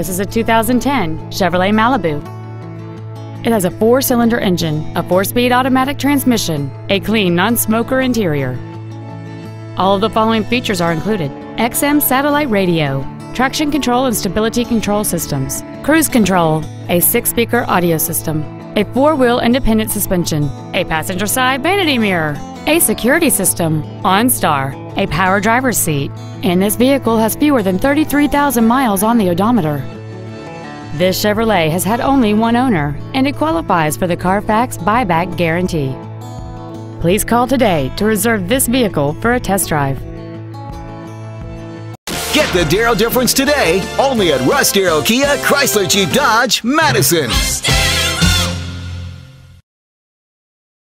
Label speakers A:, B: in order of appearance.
A: This is a 2010 Chevrolet Malibu. It has a four-cylinder engine, a four-speed automatic transmission, a clean non-smoker interior. All of the following features are included. XM satellite radio, traction control and stability control systems, cruise control, a six-speaker audio system, a four-wheel independent suspension, a passenger side vanity mirror, a security system, OnStar, a power driver's seat, and this vehicle has fewer than 33,000 miles on the odometer. This Chevrolet has had only one owner, and it qualifies for the Carfax buyback guarantee. Please call today to reserve this vehicle for a test drive.
B: Get the Darrow difference today, only at Russ Darrow Kia Chrysler Jeep Dodge, Madison.